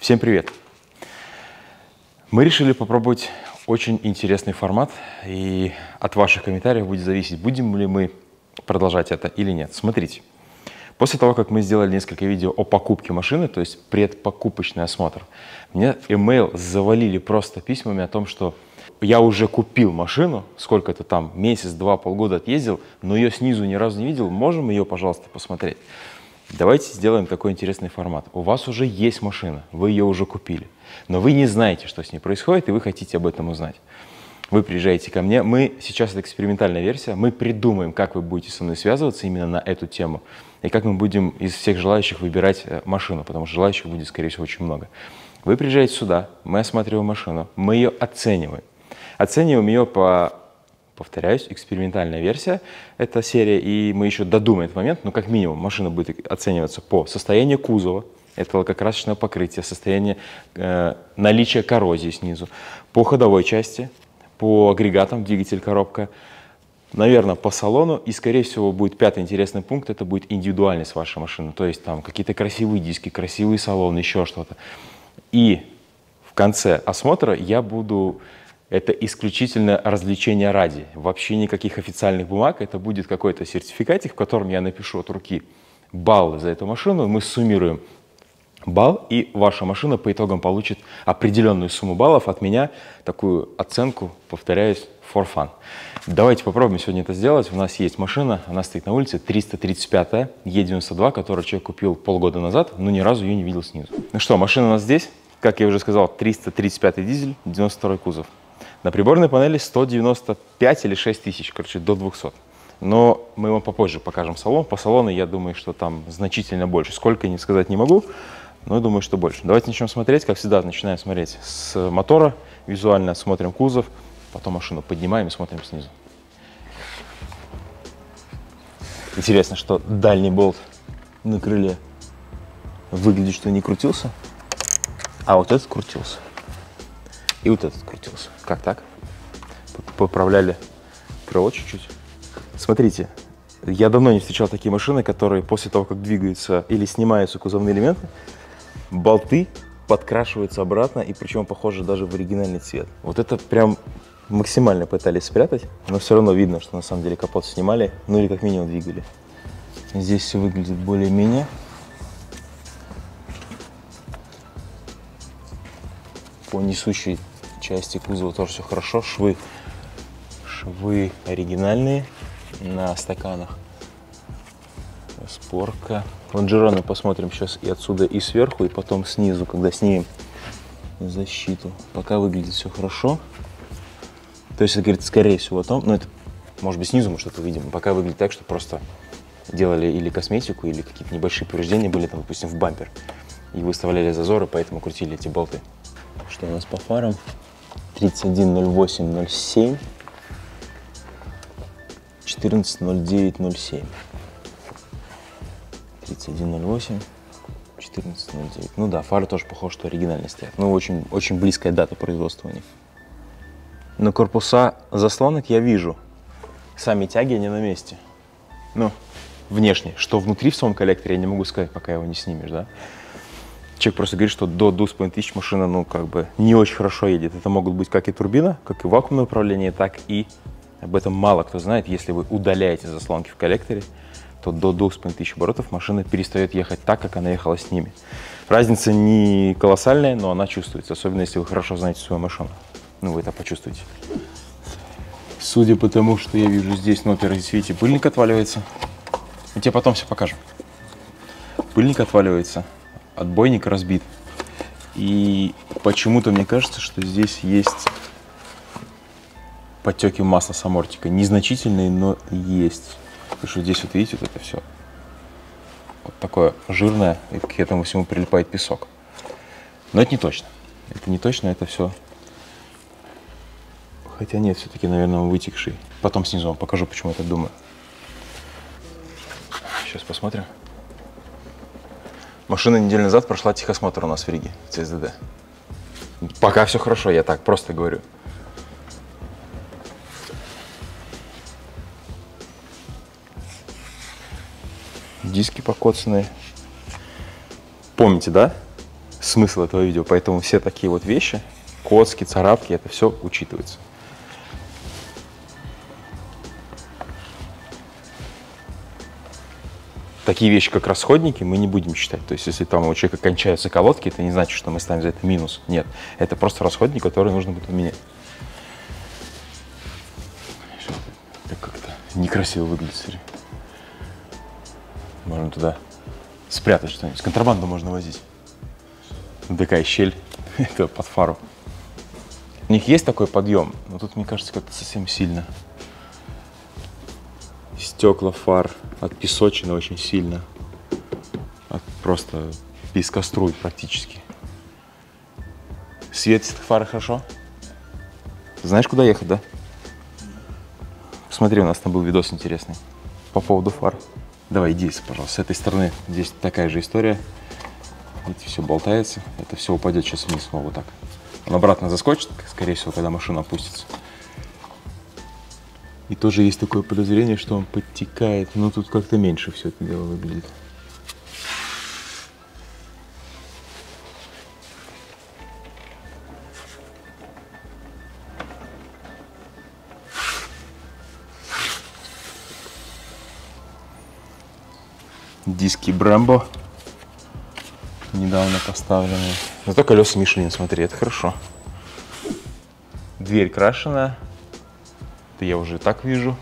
Всем привет! Мы решили попробовать очень интересный формат, и от ваших комментариев будет зависеть, будем ли мы продолжать это или нет. Смотрите, после того, как мы сделали несколько видео о покупке машины, то есть предпокупочный осмотр, мне email завалили просто письмами о том, что я уже купил машину, сколько-то там, месяц, два, полгода отъездил, но ее снизу ни разу не видел, можем ее, пожалуйста, посмотреть? Давайте сделаем такой интересный формат. У вас уже есть машина, вы ее уже купили, но вы не знаете, что с ней происходит, и вы хотите об этом узнать. Вы приезжаете ко мне, мы, сейчас это экспериментальная версия, мы придумаем, как вы будете со мной связываться именно на эту тему, и как мы будем из всех желающих выбирать э, машину, потому что желающих будет, скорее всего, очень много. Вы приезжаете сюда, мы осматриваем машину, мы ее оцениваем. Оцениваем ее по повторяюсь, экспериментальная версия, эта серия, и мы еще додумаем этот момент, но как минимум машина будет оцениваться по состоянию кузова, это лакокрасочное покрытие, состояние э, наличия коррозии снизу, по ходовой части, по агрегатам, двигатель, коробка, наверное, по салону, и, скорее всего, будет пятый интересный пункт, это будет индивидуальность вашей машины, то есть там какие-то красивые диски, красивый салон, еще что-то. И в конце осмотра я буду это исключительно развлечение ради. Вообще никаких официальных бумаг. Это будет какой-то сертификатик, в котором я напишу от руки баллы за эту машину. Мы суммируем балл, и ваша машина по итогам получит определенную сумму баллов от меня, такую оценку, повторяюсь, for fun. Давайте попробуем сегодня это сделать. У нас есть машина, она стоит на улице, 335 Е92, которую человек купил полгода назад, но ни разу ее не видел снизу. Ну что, машина у нас здесь. Как я уже сказал, 335 дизель, 92 кузов. На приборной панели 195 или 6 тысяч, короче, до 200. Но мы вам попозже покажем салон. По салону я думаю, что там значительно больше. Сколько, не сказать не могу, но я думаю, что больше. Давайте начнем смотреть. Как всегда, начинаем смотреть с мотора. Визуально смотрим кузов, потом машину поднимаем и смотрим снизу. Интересно, что дальний болт на крыле выглядит, что не крутился, а вот этот крутился. И вот этот крутился. Как так? Поправляли крыло чуть-чуть. Смотрите, я давно не встречал такие машины, которые после того, как двигаются или снимаются кузовные элементы, болты подкрашиваются обратно, и причем похоже даже в оригинальный цвет. Вот это прям максимально пытались спрятать, но все равно видно, что на самом деле капот снимали, ну или как минимум двигали. Здесь все выглядит более-менее. По несущей части кузова тоже все хорошо. Швы, швы оригинальные на стаканах. Спорка. Лонжероны посмотрим сейчас и отсюда, и сверху, и потом снизу, когда снимем защиту. Пока выглядит все хорошо. То есть это говорит, скорее всего, о том, ну это, может быть, снизу мы что-то увидим. Пока выглядит так, что просто делали или косметику, или какие-то небольшие повреждения были, там, допустим, в бампер. И выставляли зазоры, поэтому крутили эти болты. Что у нас по фарам? 310807 140907 3108 1409 ну да фары тоже похоже что оригинальные стоят ну очень очень близкая дата производства у них на корпуса заслонок я вижу. Сами тяги не на месте. Ну внешне. Что внутри в своем коллекторе я не могу сказать пока его не снимешь да Человек просто говорит, что до 2500 машина, ну, как бы не очень хорошо едет. Это могут быть как и турбина, как и вакуумное управление, так и об этом мало кто знает. Если вы удаляете заслонки в коллекторе, то до 2500 оборотов машина перестает ехать так, как она ехала с ними. Разница не колоссальная, но она чувствуется, особенно если вы хорошо знаете свою машину. Ну, вы это почувствуете. Судя по тому, что я вижу здесь, ну, во здесь, видите, пыльник отваливается. Мы тебе потом все покажем. Пыльник отваливается отбойник разбит. И почему-то мне кажется, что здесь есть подтеки масла с амортика. Незначительные, но есть. Потому что здесь вот видите, вот это все вот такое жирное, и к этому всему прилипает песок. Но это не точно. Это не точно, это все. Хотя нет, все-таки, наверное, вытекший. Потом снизу вам покажу, почему я так думаю. Сейчас посмотрим. Машина неделю назад прошла техосмотр у нас в Риге, ЦСДД. Пока все хорошо, я так просто говорю. Диски покоцанные. Помните, да? смысл этого видео. Поэтому все такие вот вещи, коцки, царапки, это все учитывается. Такие вещи, как расходники, мы не будем считать. То есть, если там у человека кончаются колодки, это не значит, что мы ставим за это минус. Нет, это просто расходник, который нужно будет поменять. Это как-то некрасиво выглядит, смотри. Можно туда спрятать что-нибудь. Контрабанду можно возить. Такая щель, это под фару. У них есть такой подъем, но тут, мне кажется, как-то совсем сильно. Стекла фар от песочины очень сильно. От просто пескоструй практически. Светит фары хорошо? Знаешь, куда ехать, да? Посмотри, у нас там был видос интересный по поводу фар. Давай, иди, пожалуйста, с этой стороны. Здесь такая же история. Видите, все болтается. Это все упадет сейчас вниз снова вот так. Он обратно заскочит, скорее всего, когда машина опустится. Тоже есть такое подозрение, что он подтекает. Но тут как-то меньше все это дело выглядит. Диски Брэмбо недавно поставленные. Зато колеса Мишлин, смотри, это хорошо. Дверь крашеная, это я уже так вижу.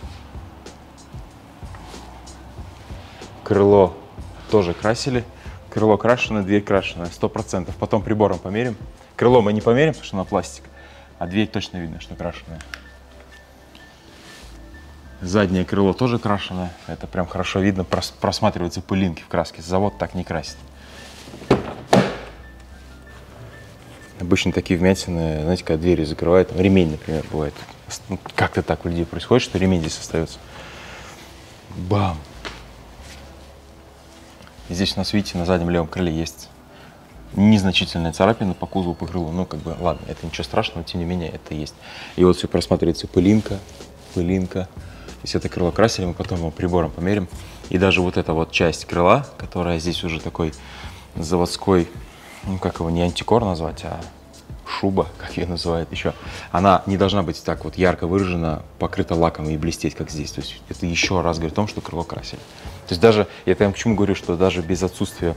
Крыло тоже красили. Крыло крашено, дверь крашеная, сто процентов. Потом прибором померим. Крыло мы не померим, потому что на пластик. А дверь точно видно, что крашеная. Заднее крыло тоже крашеное. Это прям хорошо видно, просматриваются пылинки в краске. Завод так не красит. Обычно такие вмятины, знаете, когда двери закрывают, ремень, например, бывает как-то так у людей происходит, что ремень здесь остается. Бам! Здесь у нас, видите, на заднем левом крыле есть незначительная царапина по кузову, по крылу. Ну, как бы, ладно, это ничего страшного, тем не менее, это есть. И вот все просматривается пылинка, пылинка. Если это крыло красили, мы потом его прибором померим. И даже вот эта вот часть крыла, которая здесь уже такой заводской, ну, как его, не антикор назвать, а шуба, как ее называют еще, она не должна быть так вот ярко выражена, покрыта лаком и блестеть, как здесь. То есть это еще раз говорит о том, что крыло красили. То есть даже, я прям почему говорю, что даже без отсутствия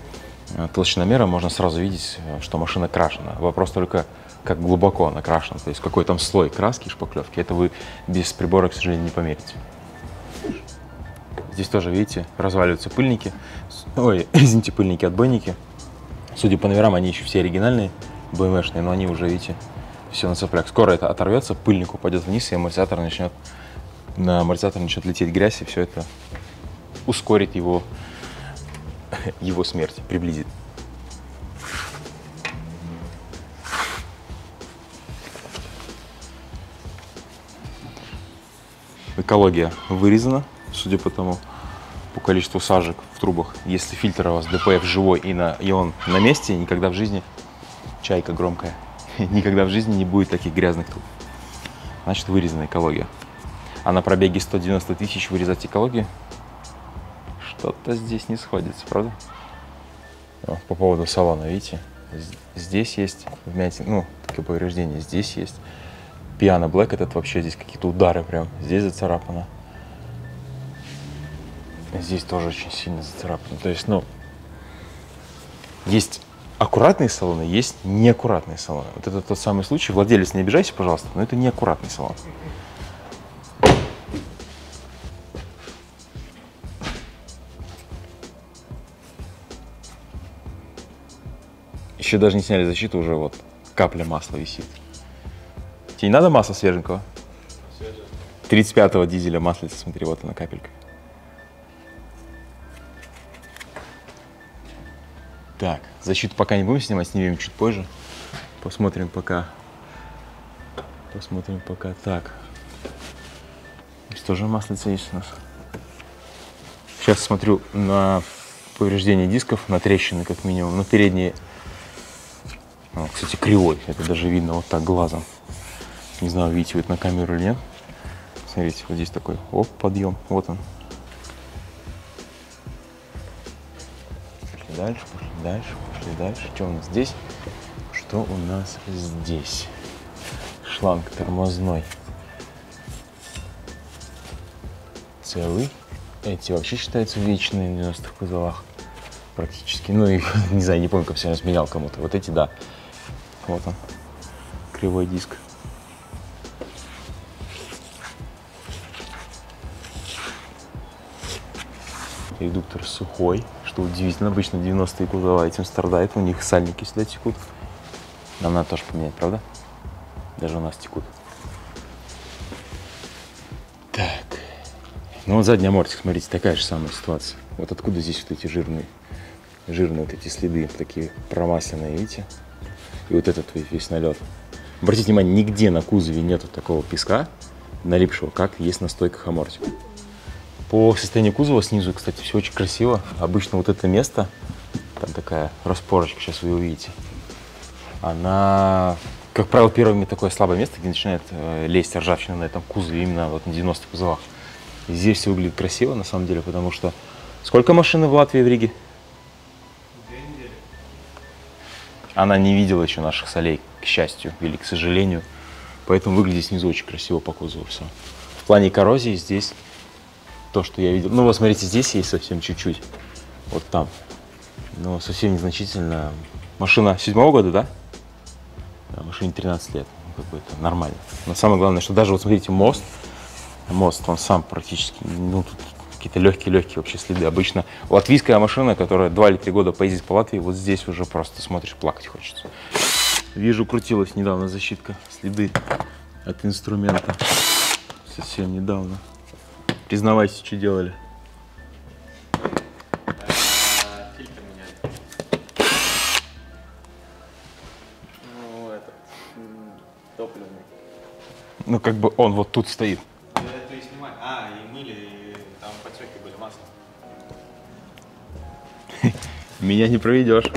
э, толщиномера можно сразу видеть, э, что машина крашена. Вопрос только, как глубоко она крашена, то есть какой там слой краски и шпаклевки. Это вы без прибора, к сожалению, не померите. Здесь тоже, видите, разваливаются пыльники. Ой, извините, пыльники, отбойники. Судя по номерам, они еще все оригинальные. БМшные, но они уже, видите, все на цепляк. Скоро это оторвется, пыльник упадет вниз, и амортизатор начнет, на амортизатор начнет лететь грязь, и все это ускорит его, его смерть, приблизит. Экология вырезана, судя по тому, по количеству сажек в трубах. Если фильтр у вас ДПФ живой и, на, и он на месте, никогда в жизни чайка громкая. Никогда в жизни не будет таких грязных труб. Значит, вырезана экология. А на пробеге 190 тысяч вырезать экологию? Что-то здесь не сходится, правда? О, по поводу салона, видите? Здесь есть вмятин, ну, такое повреждение, здесь есть. Пиано Black, этот вообще здесь какие-то удары прям. Здесь зацарапано. Здесь тоже очень сильно зацарапано. То есть, ну, есть аккуратные салоны, есть неаккуратные салоны. Вот это тот самый случай. Владелец, не обижайся, пожалуйста, но это неаккуратный салон. Еще даже не сняли защиту, уже вот капля масла висит. Тебе не надо масла свеженького? 35-го дизеля маслица, смотри, вот она капелька. Так, защиту пока не будем снимать, снимем чуть позже. Посмотрим пока. Посмотрим пока. Так. Здесь тоже маслица есть у нас. Сейчас смотрю на повреждение дисков, на трещины как минимум, на передние. О, кстати, кривой. Это даже видно вот так глазом. Не знаю, видите вы это на камеру или нет. Смотрите, вот здесь такой, оп, подъем. Вот он. Пошли дальше, пошли дальше, пошли дальше. Что у нас здесь? Что у нас здесь? Шланг тормозной. Целый. Эти вообще считаются вечные в 90-х кузовах. Практически. Ну, и не знаю, не помню, как все раз менял кому-то. Вот эти, да. Вот он. Кривой диск. Редуктор сухой, что удивительно. Обычно 90-е кузова этим страдает. У них сальники сюда текут. Нам надо тоже поменять, правда? Даже у нас текут. Так. Ну вот задний амортик, смотрите, такая же самая ситуация. Вот откуда здесь вот эти жирные, жирные вот эти следы, такие промасленные, видите? И вот этот весь налет. Обратите внимание, нигде на кузове нету такого песка налипшего, как есть на стойках амортика. По состоянию кузова снизу, кстати, все очень красиво. Обычно вот это место, там такая распорочка, сейчас вы увидите, она, как правило, первыми такое слабое место, где начинает э, лезть ржавчина на этом кузове, именно вот на 90 кузовах. И здесь все выглядит красиво, на самом деле, потому что... Сколько машин в Латвии, в Риге? Она не видела еще наших солей, к счастью или к сожалению. Поэтому выглядит снизу очень красиво по кузову все. В плане коррозии здесь то, что я видел. Ну, вот смотрите, здесь есть совсем чуть-чуть. Вот там. Но совсем незначительно. Машина седьмого года, да? Да, машине 13 лет. Ну, какой-то нормально. Но самое главное, что даже вот смотрите, мост, мост, он сам практически, ну, тут какие-то легкие-легкие вообще следы. Обычно латвийская машина, которая 2 или 3 года поездит по Латвии, вот здесь уже просто смотришь, плакать хочется. Вижу, крутилась недавно защитка, следы от инструмента. Совсем недавно. Признавайся, что делали. Фильтр меняли. Ну, этот, топливный. Ну, как бы он вот тут стоит. Это и снимали. А, и мыли, и там подсеки были, масло. Меня не проведешь.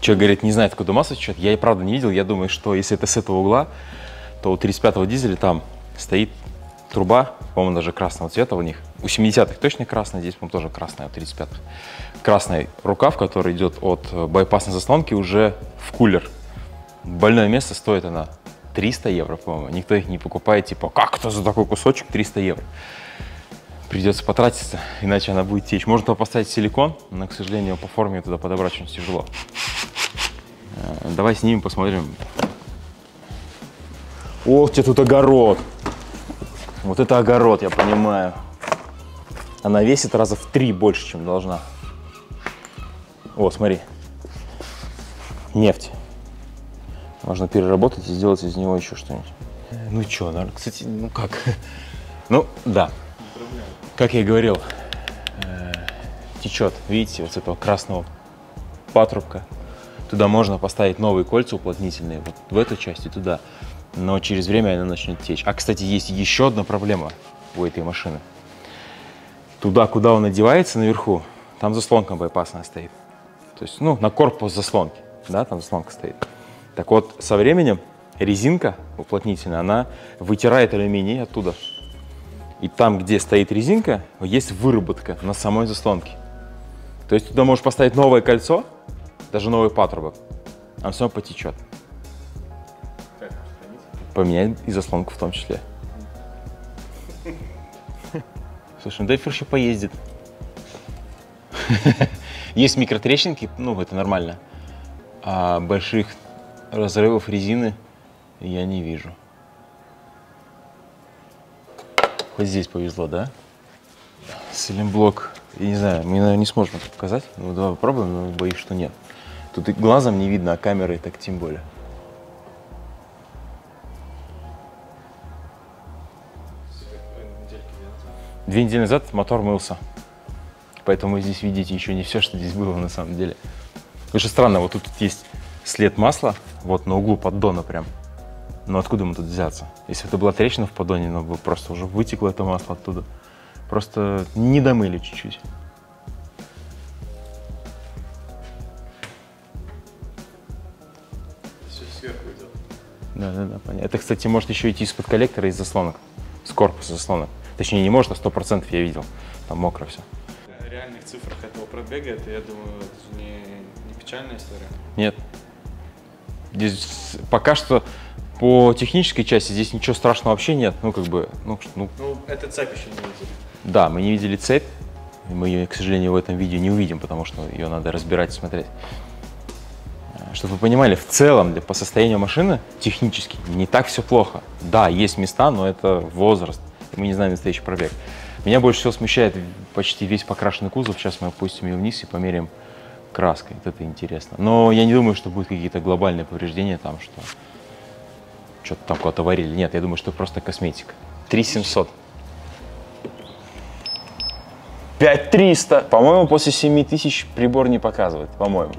Че, говорит, не знает, откуда масло течет. Я и правда не видел. Я думаю, что если это с этого угла, то у 35-го дизеля там стоит труба, по-моему, даже красного цвета у них. У 70-х точно красная, здесь, по-моему, тоже красная, у 35-х. Красный рукав, который идет от байпасной заслонки уже в кулер. Больное место стоит она 300 евро, по-моему. Никто их не покупает, типа, как это за такой кусочек 300 евро? Придется потратиться, иначе она будет течь. Можно туда поставить силикон, но, к сожалению, по форме туда подобрать очень тяжело. Э, Давай снимем, посмотрим. Ох, тебе тут огород. Вот это огород, я понимаю. Она весит раза в три больше, чем должна. О, смотри. Нефть. Можно переработать и сделать из него еще что-нибудь. Ну что, наверное, кстати, ну как? Ну, да. Как я и говорил, э, течет, видите, вот с этого красного патрубка. Туда можно поставить новые кольца уплотнительные, вот в эту часть и туда. Но через время она начнет течь. А, кстати, есть еще одна проблема у этой машины. Туда, куда он одевается наверху, там заслонка байпасная стоит. То есть, ну, на корпус заслонки, да, там заслонка стоит. Так вот, со временем резинка уплотнительная, она вытирает алюминий оттуда. И там, где стоит резинка, есть выработка на самой заслонке. То есть туда можешь поставить новое кольцо, даже новый патрубок, а все потечет. Поменять и заслонку в том числе. Слушай, ну Дайфер еще поездит. Есть микротрещинки, ну, это нормально. А больших разрывов резины я не вижу. Хоть здесь повезло, да? Селимблок, я не знаю, мы, наверное, не сможем это показать. Ну, давай попробуем, но боюсь, что нет. Тут и глазом не видно, а камерой так тем более. Две недели назад мотор мылся. Поэтому вы здесь видите еще не все, что здесь было на самом деле. Очень странно, вот тут есть след масла, вот на углу поддона прям. Но откуда ему тут взяться? Если это была трещина в поддоне, ну бы просто уже вытекло это масло оттуда. Просто не домыли чуть-чуть. Да, да, да, понятно. Это, кстати, может еще идти из-под коллектора, из заслонок, с корпуса заслонок. Точнее, не может, а сто процентов я видел. Там мокро все. реальных цифрах этого пробега, это, я думаю, это не, не печальная история. Нет. Здесь пока что по технической части здесь ничего страшного вообще нет. Ну, как бы, ну, ну, Ну, это цепь еще не видели. да, мы не видели цепь. Мы ее, к сожалению, в этом видео не увидим, потому что ее надо разбирать и смотреть. Э, Чтобы вы понимали, в целом, для, по состоянию машины технически не так все плохо. Да, есть места, но это возраст. Мы не знаем настоящий пробег. Меня больше всего смущает почти весь покрашенный кузов. Сейчас мы опустим ее вниз и померяем краской. Вот это интересно. Но я не думаю, что будут какие-то глобальные повреждения там, что что-то там кого-то варили. Нет, я думаю, что просто косметика. 3700. 5300. По-моему, после 7000 прибор не показывает. По-моему.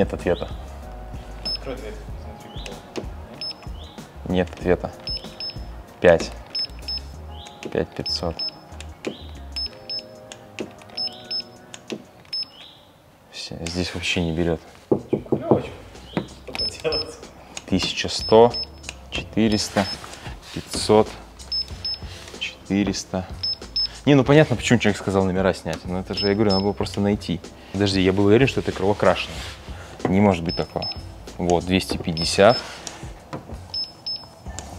Нет ответа. Нет ответа. 5. 5500. Все, здесь вообще не берет. Клёвочка. Что поделать? 1100, 400, 500, 400. Не, ну понятно, почему человек сказал номера снять. Но это же, я говорю, надо было просто найти. Подожди, я был уверен, что это кровокрашено. Не может быть такого. Вот, 250,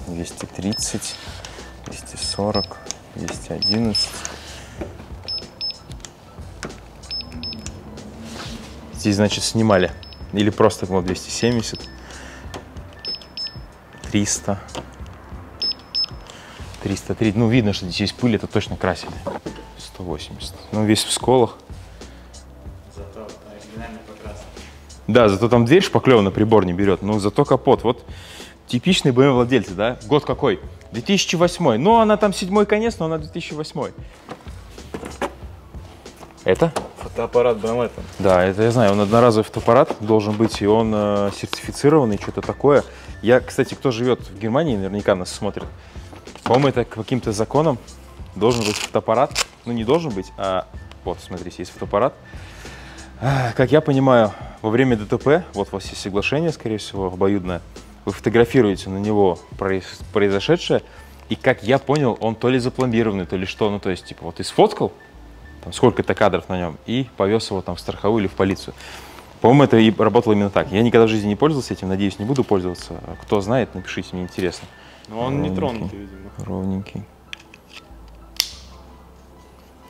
230, 240, 211. Здесь, значит, снимали. Или просто вот 270. 300. 303. Ну, видно, что здесь пыль, это точно красили. 180. Ну, весь в сколах. Да, зато там дверь шпаклевана, прибор не берет. Но зато капот. Вот типичный BMW владельцы, да? Год какой? 2008. Ну, она там седьмой конец, но она 2008. Это? Фотоаппарат там. Да, это я знаю. Он одноразовый фотоаппарат должен быть, и он э, сертифицированный, что-то такое. Я, кстати, кто живет в Германии, наверняка нас смотрит. По-моему, это каким-то законом должен быть фотоаппарат. Ну, не должен быть, а вот, смотрите, есть фотоаппарат. Как я понимаю, во время ДТП, вот у вас есть соглашение, скорее всего, обоюдное, вы фотографируете на него произ- произошедшее, и как я понял, он то ли запломбированный, то ли что, ну, то есть, типа, вот ты сфоткал, там сколько-то кадров на нем, и повез его там в страховую или в полицию. По-моему, это и работало именно так. Я никогда в жизни не пользовался этим, надеюсь, не буду пользоваться. Кто знает, напишите, мне интересно. Но он не Ровненький. тронутый, видимо. Ровненький.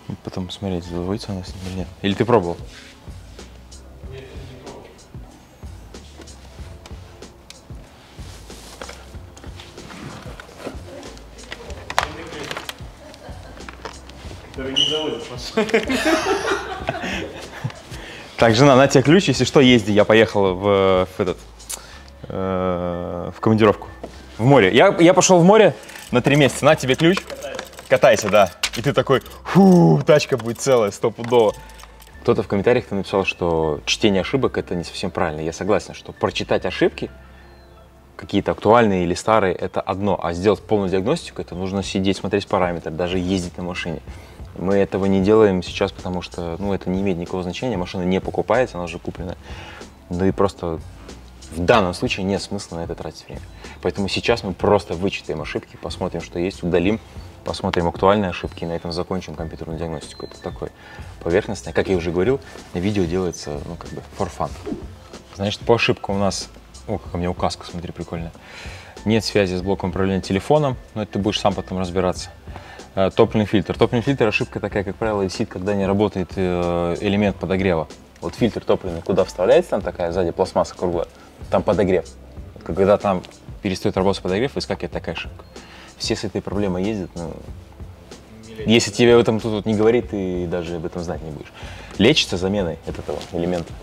И потом смотреть, заводится она с ним или нет. Или ты пробовал? Который не заводит. Так, жена, на тебе ключ, если что, езди. Я поехал в, в этот, э, в командировку. В море. Я, я пошел в море на три месяца. На тебе ключ. Катайся, да. И ты такой, фу, тачка будет целая, стопудово. Кто-то в комментариях написал, что чтение ошибок это не совсем правильно. Я согласен, что прочитать ошибки, какие-то актуальные или старые, это одно, а сделать полную диагностику, это нужно сидеть, смотреть параметры, даже ездить на машине. Мы этого не делаем сейчас, потому что ну, это не имеет никакого значения, машина не покупается, она уже куплена. Да и просто в данном случае нет смысла на это тратить время. Поэтому сейчас мы просто вычитаем ошибки, посмотрим, что есть, удалим, посмотрим актуальные ошибки и на этом закончим компьютерную диагностику. Это такой поверхностное. Как я уже говорил, видео делается, ну, как бы, for fun. Значит, по ошибкам у нас... О, как у меня указка, смотри, прикольная. Нет связи с блоком управления телефоном, но это ты будешь сам потом разбираться. Э, Топливный фильтр. Топливный фильтр ошибка такая, как правило, висит, когда не работает э, элемент подогрева. Вот фильтр топливный, куда вставляется, там такая сзади пластмасса круглая, там подогрев. Когда там перестает работать подогрев, выскакивает такая ошибка. Все с этой проблемой ездят, но если тебе об этом тут не говорит, ты даже об этом знать не будешь. Лечится заменой этого элемента.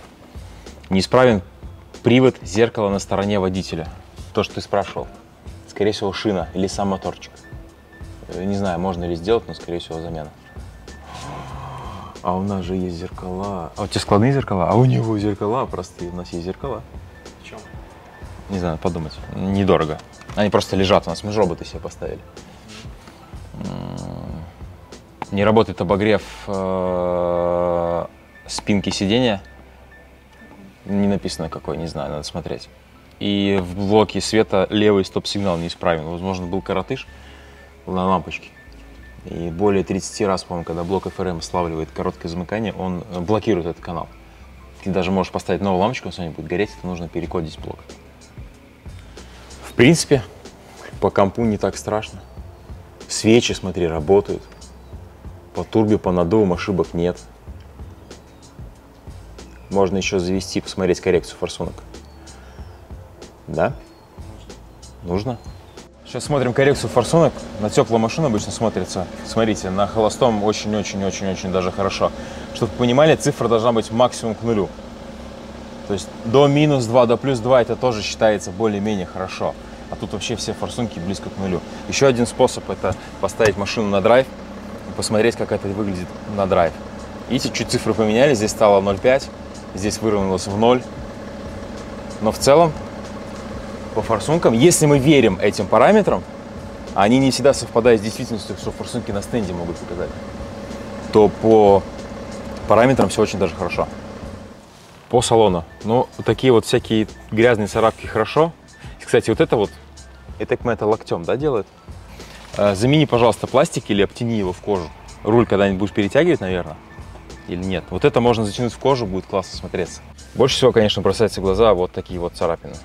Неисправен привод зеркала на стороне водителя. То, что ты спрашивал. Скорее всего, шина или сам моторчик. Не знаю, можно ли сделать, но, скорее всего, замена. А у нас же есть зеркала. А у тебя складные зеркала? А у него зеркала простые. У нас есть зеркала. В чем? Не знаю, подумать. Недорого. Они просто лежат у нас. Мы же роботы себе поставили. М, Не работает обогрев э, спинки сидения. Не написано какой, не знаю, надо смотреть. И в блоке света левый стоп-сигнал неисправен. Возможно, был коротыш на лампочке. И более 30 раз, по-моему, когда блок FRM славливает короткое замыкание, он э, блокирует этот канал. Ты даже можешь поставить новую лампочку, если она будет гореть, это нужно перекодить блок. В принципе, по компу не так страшно. Свечи, смотри, работают. По турбе, по надувам ошибок нет. Можно еще завести, посмотреть коррекцию форсунок. Да? Нужно. Сейчас смотрим коррекцию форсунок. На теплую машину обычно смотрится. Смотрите, на холостом очень-очень-очень-очень даже хорошо. Чтобы вы понимали, цифра должна быть максимум к нулю. То есть до минус 2, до плюс 2 это тоже считается более-менее хорошо. А тут вообще все форсунки близко к нулю. Еще один способ это поставить машину на драйв и посмотреть, как это выглядит на драйв. Видите, чуть цифры поменяли, здесь стало 0,5, здесь выровнялось в 0. Но в целом по форсункам, если мы верим этим параметрам, а они не всегда совпадают с действительностью, что форсунки на стенде могут показать, то по параметрам все очень даже хорошо. По салону. Ну, такие вот всякие грязные царапки хорошо. Кстати, вот это вот, это это локтем, да, делают? Э, замени, пожалуйста, пластик или обтяни его в кожу. Руль когда-нибудь будешь перетягивать, наверное? Или нет? Вот это можно затянуть в кожу, будет классно смотреться. Больше всего, конечно, бросается в глаза вот такие вот царапины.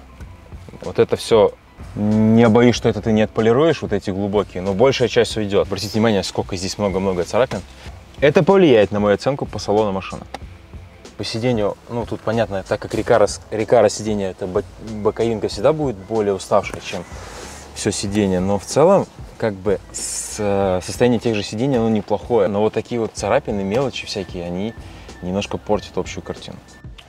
Вот это все, не боюсь, что это ты не отполируешь, вот эти глубокие, но большая часть уйдет. Обратите внимание, сколько здесь много-много царапин. Это повлияет на мою оценку по салону машины. По сидению, ну тут понятно, так как Рикара, Рикара сиденье, это боковинка всегда будет более уставшая, чем все сиденье, но в целом как бы с, состояние тех же сидений, оно неплохое. Но вот такие вот царапины, мелочи всякие, они немножко портят общую картину.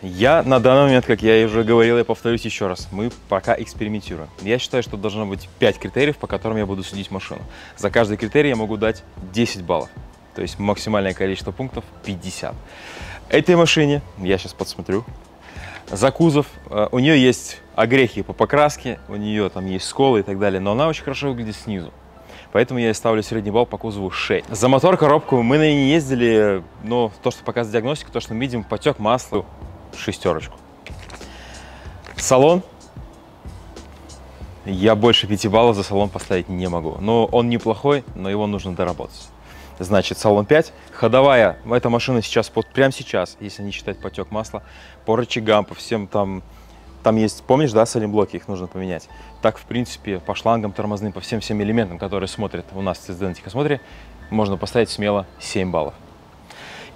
Я на данный момент, как я уже говорил, я повторюсь еще раз, мы пока экспериментируем. Я считаю, что должно быть 5 критериев, по которым я буду судить машину. За каждый критерий я могу дать 10 баллов. То есть максимальное количество пунктов 50. Этой машине, я сейчас подсмотрю, за кузов, э, у нее есть огрехи по покраске, у нее там есть сколы и так далее, но она очень хорошо выглядит снизу. Поэтому я ставлю средний балл по кузову 6. За мотор коробку мы на ней не ездили, но то, что показывает диагностика, то, что мы видим потек масла, шестерочку. Салон. Я больше 5 баллов за салон поставить не могу. Но он неплохой, но его нужно доработать. Значит, салон 5. Ходовая. Эта машина сейчас, вот прямо сейчас, если не считать потек масла, по рычагам, по всем там, там есть, помнишь, да, салимблоки, их нужно поменять. Так, в принципе, по шлангам тормозным, по всем-всем элементам, которые смотрят у нас в тест техосмотре, можно поставить смело 7 баллов.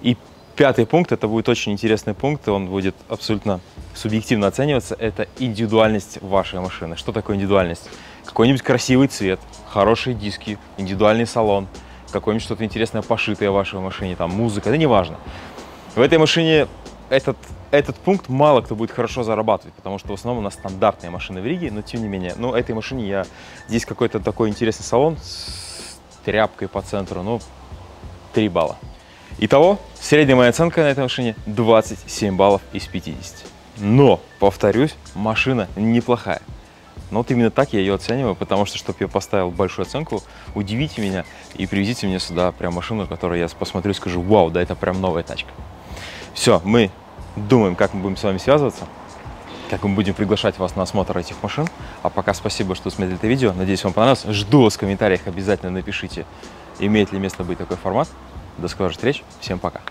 И Пятый пункт, это будет очень интересный пункт, он будет абсолютно субъективно оцениваться, это индивидуальность вашей машины. Что такое индивидуальность? Какой-нибудь красивый цвет, хорошие диски, индивидуальный салон, какое-нибудь что-то интересное пошитое в вашей машине, там музыка, это не важно. В этой машине этот, этот пункт мало кто будет хорошо зарабатывать, потому что в основном у нас стандартные машины в Риге, но тем не менее, ну, этой машине я, здесь какой-то такой интересный салон с тряпкой по центру, ну, 3 балла. Итого, средняя моя оценка на этой машине 27 баллов из 50. Но, повторюсь, машина неплохая. Но вот именно так я ее оцениваю, потому что, чтобы я поставил большую оценку, удивите меня и привезите мне сюда прям машину, которую я посмотрю и скажу, вау, да это прям новая тачка. Все, мы думаем, как мы будем с вами связываться, как мы будем приглашать вас на осмотр этих машин. А пока спасибо, что смотрели это видео. Надеюсь, вам понравилось. Жду вас в комментариях. Обязательно напишите, имеет ли место быть такой формат. До скорых встреч. Всем пока.